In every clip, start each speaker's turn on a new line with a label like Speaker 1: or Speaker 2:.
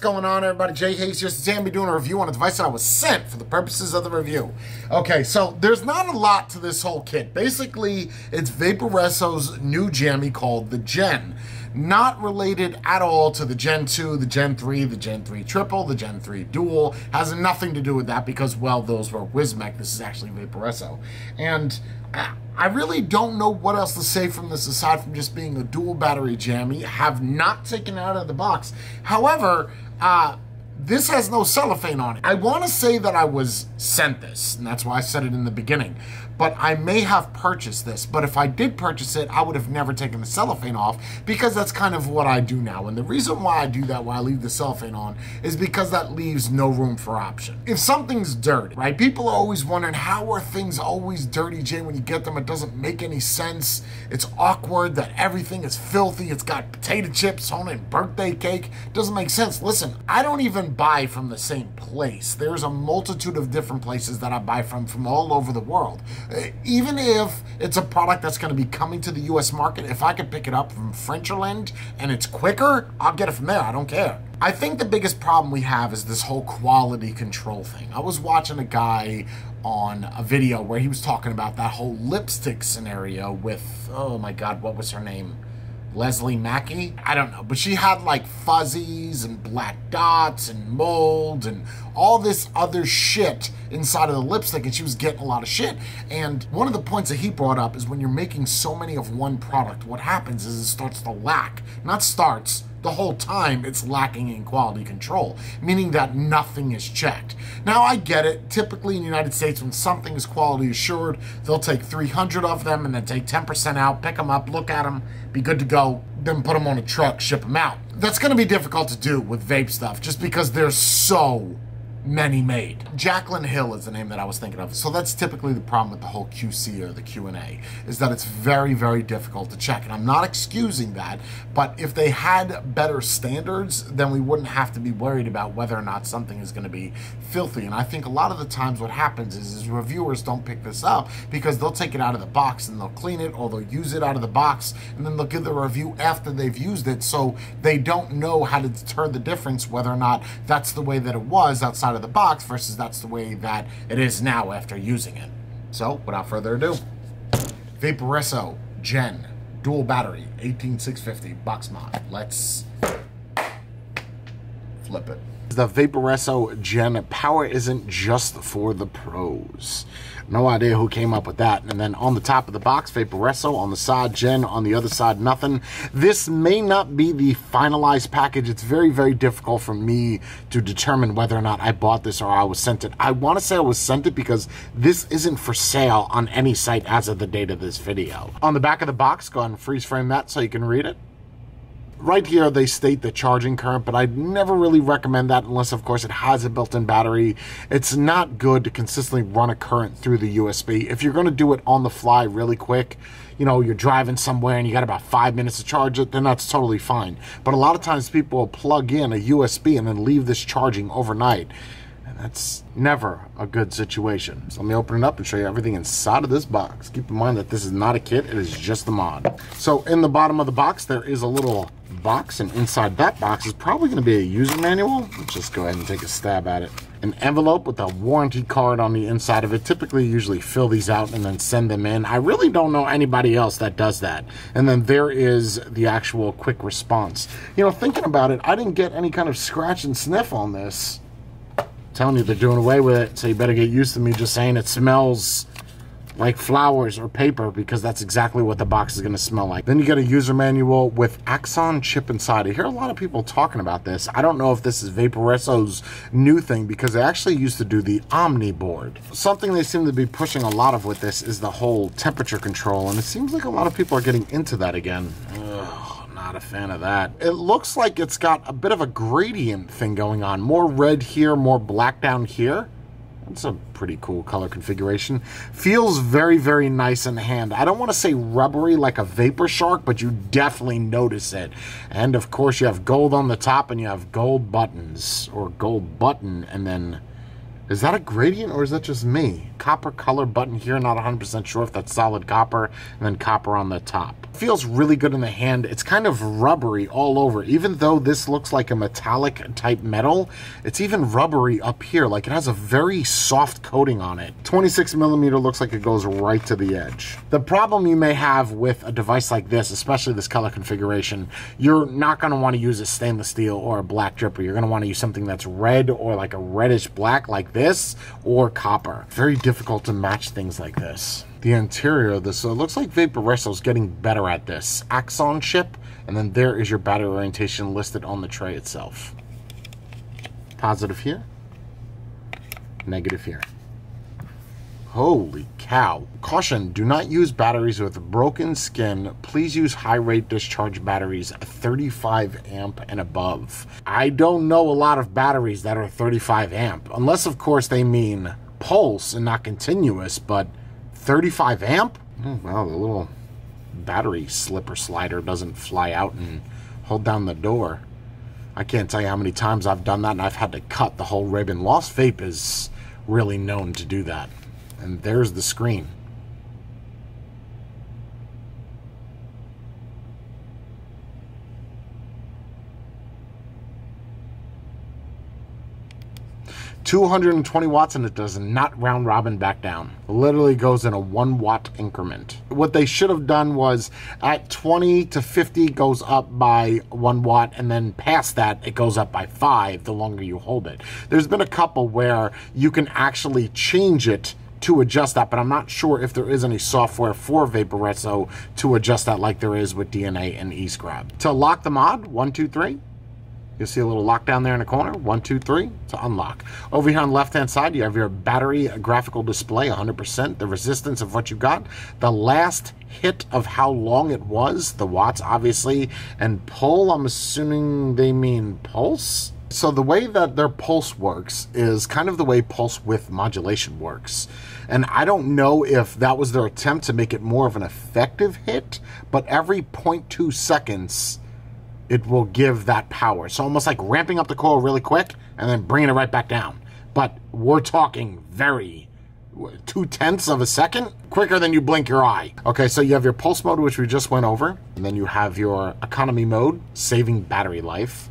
Speaker 1: going on, everybody? Jai Haze here. Be doing a review on a device that I was sent for the purposes of the review. Okay, so there's not a lot to this whole kit. Basically, it's Vaporesso's new jammy called the Gen. Not related at all to the Gen 2, the Gen 3, the Gen 3 Triple, the Gen 3 Dual. Has nothing to do with that because, well, those were Wismec. This is actually Vaporesso. And uh, I really don't know what else to say from this aside from just being a dual battery jammy. Have not taken it out of the box. However, uh, this has no cellophane on it. I want to say that I was sent this, and that's why I said it in the beginning but I may have purchased this. But if I did purchase it, I would have never taken the cellophane off because that's kind of what I do now. And the reason why I do that, why I leave the cellophane on, is because that leaves no room for option. If something's dirty, right? People are always wondering, how are things always dirty, Jay? When you get them, it doesn't make any sense. It's awkward that everything is filthy. It's got potato chips on it, birthday cake. It doesn't make sense. Listen, I don't even buy from the same place. There's a multitude of different places that I buy from from all over the world even if it's a product that's going to be coming to the U.S. market, if I could pick it up from Frencherland and it's quicker, I'll get it from there. I don't care. I think the biggest problem we have is this whole quality control thing. I was watching a guy on a video where he was talking about that whole lipstick scenario with, oh my God, what was her name? Leslie Mackey? I don't know, but she had like fuzzies and black dots and mold and all this other shit inside of the lipstick, and she was getting a lot of shit. And one of the points that he brought up is when you're making so many of one product, what happens is it starts to lack. Not starts, the whole time it's lacking in quality control, meaning that nothing is checked. Now, I get it. Typically in the United States, when something is quality assured, they'll take 300 of them and then take 10% out, pick them up, look at them, be good to go, then put them on a truck, ship them out. That's going to be difficult to do with vape stuff just because there's so many made. Jaclyn Hill is the name that I was thinking of. So that's typically the problem with the whole QC or the Q&A is that it's very, very difficult to check. And I'm not excusing that, but if they had better standards, then we wouldn't have to be worried about whether or not something is going to be filthy. And I think a lot of the times what happens is, is reviewers don't pick this up because they'll take it out of the box and they'll clean it or they'll use it out of the box and then they'll give the review after they've used it so they don't know how to deter the difference whether or not that's the way that it was outside out of the box versus that's the way that it is now after using it. So, without further ado, Vaporesso Gen dual battery 18650 box mod. Let's flip it. The Vaporesso Gen power isn't just for the pros. No idea who came up with that. And then on the top of the box, Vaporesso. On the side, Gen. On the other side, nothing. This may not be the finalized package. It's very, very difficult for me to determine whether or not I bought this or I was sent it. I want to say I was sent it because this isn't for sale on any site as of the date of this video. On the back of the box, go ahead and freeze frame that so you can read it right here they state the charging current, but I'd never really recommend that unless, of course, it has a built-in battery. It's not good to consistently run a current through the USB. If you're going to do it on the fly really quick, you know, you're driving somewhere and you got about five minutes to charge it, then that's totally fine. But a lot of times people will plug in a USB and then leave this charging overnight. That's never a good situation. So let me open it up and show you everything inside of this box. Keep in mind that this is not a kit, it is just a mod. So in the bottom of the box, there is a little box, and inside that box is probably going to be a user manual. Let's just go ahead and take a stab at it. An envelope with a warranty card on the inside of it. Typically, usually fill these out and then send them in. I really don't know anybody else that does that. And then there is the actual quick response. You know, thinking about it, I didn't get any kind of scratch and sniff on this. Telling you, they're doing away with it, so you better get used to me just saying it smells like flowers or paper because that's exactly what the box is going to smell like. Then you get a user manual with Axon chip inside. I hear a lot of people talking about this. I don't know if this is Vaporesso's new thing because they actually used to do the Omni board. Something they seem to be pushing a lot of with this is the whole temperature control and it seems like a lot of people are getting into that again. Not a fan of that. It looks like it's got a bit of a gradient thing going on. More red here, more black down here. It's a pretty cool color configuration. Feels very, very nice in the hand. I don't want to say rubbery like a Vapor Shark, but you definitely notice it. And of course, you have gold on the top and you have gold buttons or gold button. And then, is that a gradient or is that just me? Copper color button here, not 100% sure if that's solid copper. And then copper on the top. Feels really good in the hand. It's kind of rubbery all over. Even though this looks like a metallic type metal, it's even rubbery up here. Like it has a very soft coating on it. 26 millimeter looks like it goes right to the edge. The problem you may have with a device like this, especially this color configuration, you're not going to want to use a stainless steel or a black dripper. You're going to want to use something that's red or like a reddish black like this or copper. Very difficult to match things like this the interior of this. So it looks like Vaporesso is getting better at this. Axon chip, and then there is your battery orientation listed on the tray itself. Positive here, negative here. Holy cow. Caution, do not use batteries with broken skin. Please use high rate discharge batteries 35 amp and above. I don't know a lot of batteries that are 35 amp, unless of course they mean pulse and not continuous, but 35 amp? Oh, well, the little battery slipper slider doesn't fly out and hold down the door. I can't tell you how many times I've done that and I've had to cut the whole ribbon. Lost Vape is really known to do that. And there's the screen. 220 watts and it does not round robin back down. It literally goes in a one watt increment. What they should have done was at 20 to 50 goes up by one watt and then past that it goes up by five the longer you hold it. There's been a couple where you can actually change it to adjust that, but I'm not sure if there is any software for Vaporesso to adjust that like there is with DNA and eScribe. To lock the mod, one, two, three, You'll see a little lock down there in the corner. One, two, three to unlock. Over here on the left-hand side, you have your battery graphical display, 100%, the resistance of what you got, the last hit of how long it was, the watts, obviously, and pull, I'm assuming they mean pulse? So the way that their pulse works is kind of the way pulse width modulation works. And I don't know if that was their attempt to make it more of an effective hit, but every 0.2 seconds it will give that power. So almost like ramping up the coil really quick and then bringing it right back down. But we're talking very two tenths of a second quicker than you blink your eye. Okay, so you have your pulse mode, which we just went over, and then you have your economy mode, saving battery life,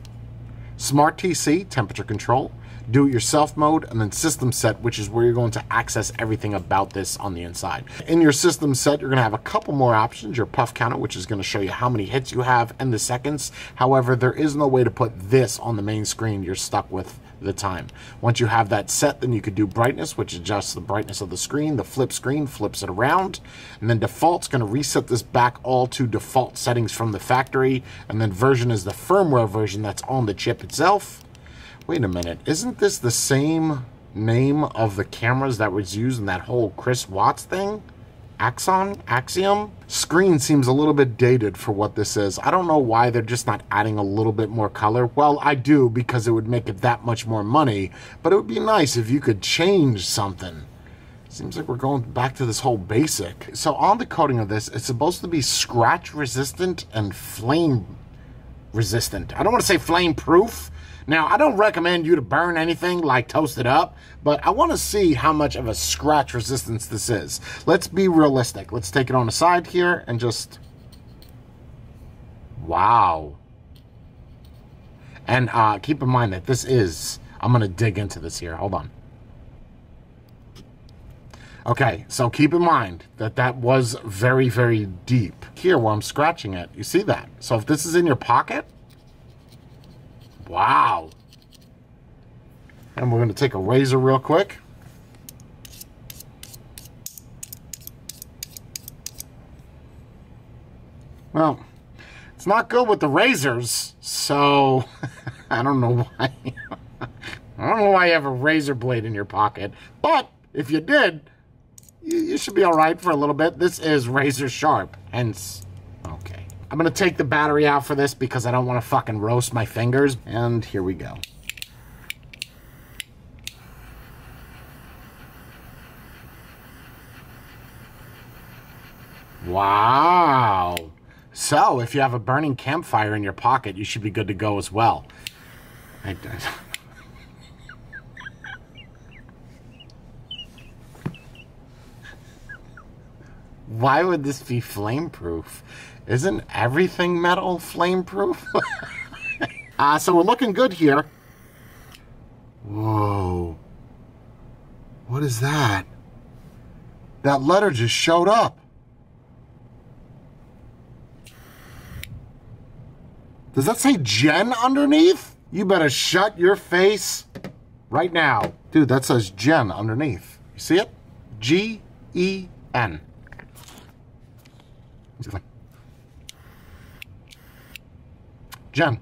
Speaker 1: smart TC, temperature control, do-it-yourself mode, and then system set, which is where you're going to access everything about this on the inside. In your system set, you're going to have a couple more options. Your puff counter, which is going to show you how many hits you have and the seconds. However, there is no way to put this on the main screen. You're stuck with the time. Once you have that set, then you could do brightness, which adjusts the brightness of the screen. The flip screen flips it around. And then default's going to reset this back all to default settings from the factory. And then version is the firmware version that's on the chip itself. Wait a minute, isn't this the same name of the cameras that was used in that whole Chris Watts thing? Axon? Axiom? Screen seems a little bit dated for what this is. I don't know why they're just not adding a little bit more color. Well, I do because it would make it that much more money, but it would be nice if you could change something. Seems like we're going back to this whole basic. So on the coating of this, it's supposed to be scratch resistant and flame resistant. I don't want to say flame proof now, I don't recommend you to burn anything like toast it up, but I want to see how much of a scratch resistance this is. Let's be realistic. Let's take it on the side here and just... Wow. And uh, keep in mind that this is... I'm going to dig into this here. Hold on. Okay, so keep in mind that that was very, very deep. Here, where I'm scratching it, you see that? So if this is in your pocket, Wow. And we're going to take a razor real quick. Well, it's not good with the razors, so I don't know why. I don't know why you have a razor blade in your pocket, but if you did, you, should be all right for a little bit. This is razor sharp, hence I'm to take the battery out for this because I don't want to fucking roast my fingers. And here we go. Wow. So, if you have a burning campfire in your pocket, you should be good to go as well. I, Why would this be flameproof? Isn't everything metal flameproof? uh, so we're looking good here. Whoa. What is that? That letter just showed up. Does that say Gen underneath? You better shut your face right now. Dude, that says Gen underneath. You see it? G E N. Gen.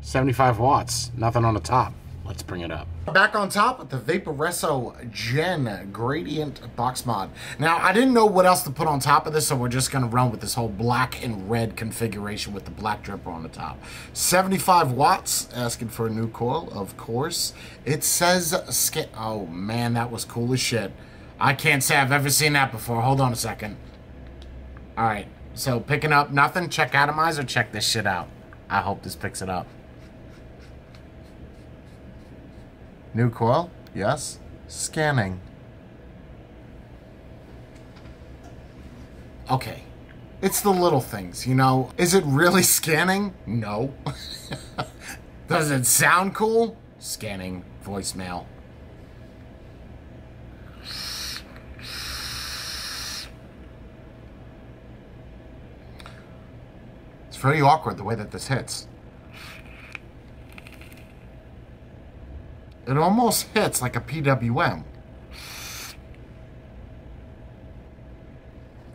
Speaker 1: Seventy-five watts. Nothing on the top. Let's bring it up. Back on top with the Vaporesso Gen Gradient Box Mod. Now, I didn't know what else to put on top of this, so we're just going to run with this whole black and red configuration with the black dripper on the top. 75 watts, asking for a new coil, of course. It says, oh man, that was cool as shit. I can't say I've ever seen that before. Hold on a second. All right, so picking up nothing. Check atomizer, check this shit out. I hope this picks it up. New coil? Yes. Scanning. Okay. It's the little things, you know? Is it really scanning? No. Does it sound cool? Scanning voicemail. It's very awkward the way that this hits. It almost hits like a PWM.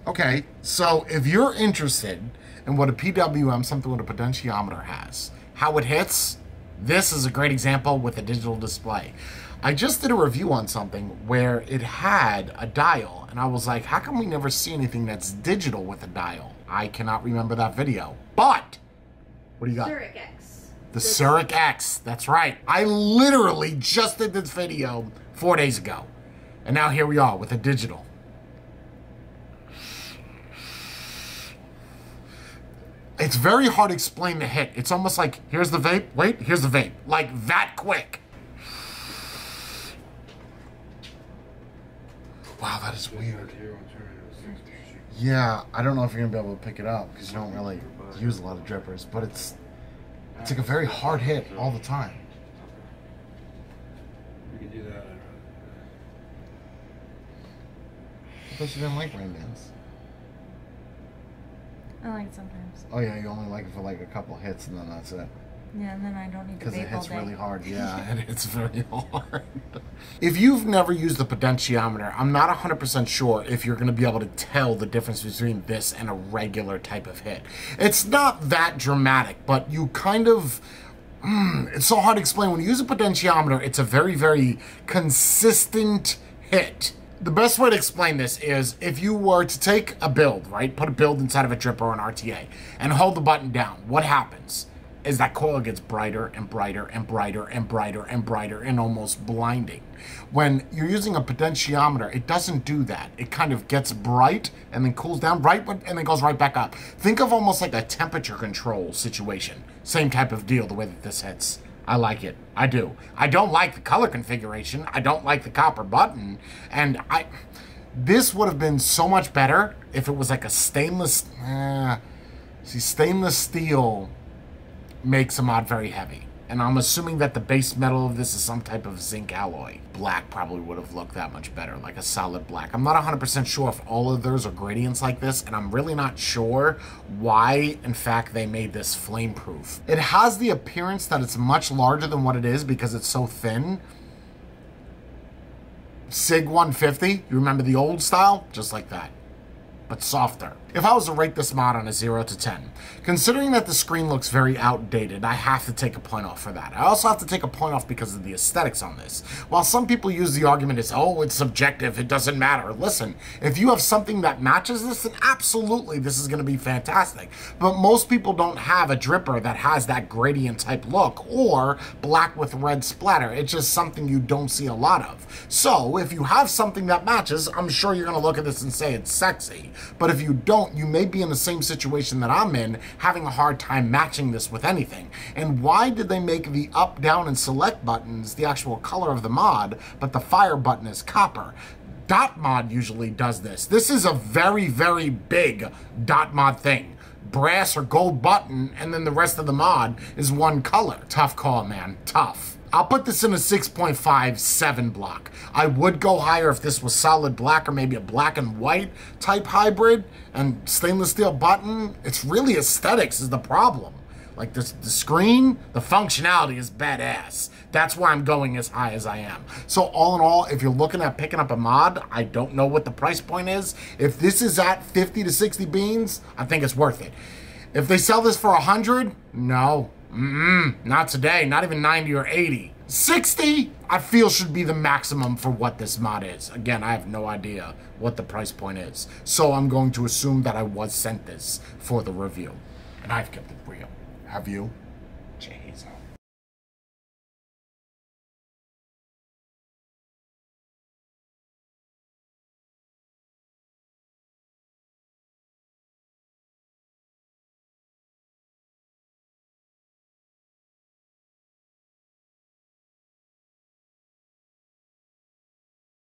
Speaker 1: Okay, so if you're interested in what a PWM, something with a potentiometer has, how it hits, this is a great example with a digital display. I just did a review on something where it had a dial, and I was like, how come we never see anything that's digital with a dial? I cannot remember that video. But, what do you got?
Speaker 2: Zurich
Speaker 1: the Zurich X. That's right. I literally just did this video four days ago. And now here we are with a digital. It's very hard to explain the hit. It's almost like, here's the vape, wait, here's the vape. Like that quick. Wow, that is weird. Yeah, I don't know if you're gonna be able to pick it up because you don't really use a lot of drippers, but it's it's like a very hard hit all the time. We can do that. I thought you didn't like rain dance.
Speaker 2: I like it sometimes.
Speaker 1: Oh yeah, you only like it for like a couple hits and then that's it.
Speaker 2: Yeah, and then I don't need to
Speaker 1: Because it hits really hard. Yeah, it hits very hard. if you've never used the potentiometer, I'm not 100% sure if you're going to be able to tell the difference between this and a regular type of hit. It's not that dramatic, but you kind of... Mm, it's so hard to explain. When you use a potentiometer, it's a very, very consistent hit the best way to explain this is if you were to take a build, right? Put a build inside of a dripper or an RTA and hold the button down. What happens? Is that coil gets brighter and brighter and brighter and brighter and brighter and almost blinding. When you're using a potentiometer, it doesn't do that. It kind of gets bright and then cools down right and then goes right back up. Think of almost like a temperature control situation. Same type of deal the way that this hits. I like it. I do. I don't like the color configuration. I don't like the copper button. And I, this would have been so much better if it was like a stainless, uh, see, stainless steel makes a mod very heavy. And I'm assuming that the base metal of this is some type of zinc alloy. Black probably would have looked that much better, like a solid black. I'm not 100% sure if all of those are gradients like this, and I'm really not sure why, in fact, they made this flame-proof. It has the appearance that it's much larger than what it is because it's so thin. SIG 150, you remember the old style? Just like that but softer. If I was to rate this mod on a 0 to 10, considering that the screen looks very outdated, I have to take a point off for that. I also have to take a point off because of the aesthetics on this. While some people use the argument as, oh, it's subjective, it doesn't matter. Listen, if you have something that matches this, then absolutely this is going to be fantastic. But most people don't have a dripper that has that gradient type look or black with red splatter. It's just something you don't see a lot of. So if you have something that matches, I'm sure you're going to look at this and say it's sexy. But if you don't, you may be in the same situation that I'm in, having a hard time matching this with anything. And why did they make the up, down, and select buttons the actual color of the mod, but the fire button is copper? dotMod usually does this. This is a very, very big dotMod thing brass or gold button, and then the rest of the mod is one color. Tough call, man. Tough. I'll put this in a 6.57 block. I would go higher if this was solid black or maybe a black and white type hybrid and stainless steel button. It's really aesthetics is the problem. Like this, the screen, the functionality is badass. That's why I'm going as high as I am. So all in all, if you're looking at picking up a mod, I don't know what the price point is. If this is at 50 to 60 beans, I think it's worth it. If they sell this for 100, no. Mm-mm, not today, not even 90 or 80. 60, I feel should be the maximum for what this mod is. Again, I have no idea what the price point is. So I'm going to assume that I was sent this for the review. And I've kept it for real. Have you?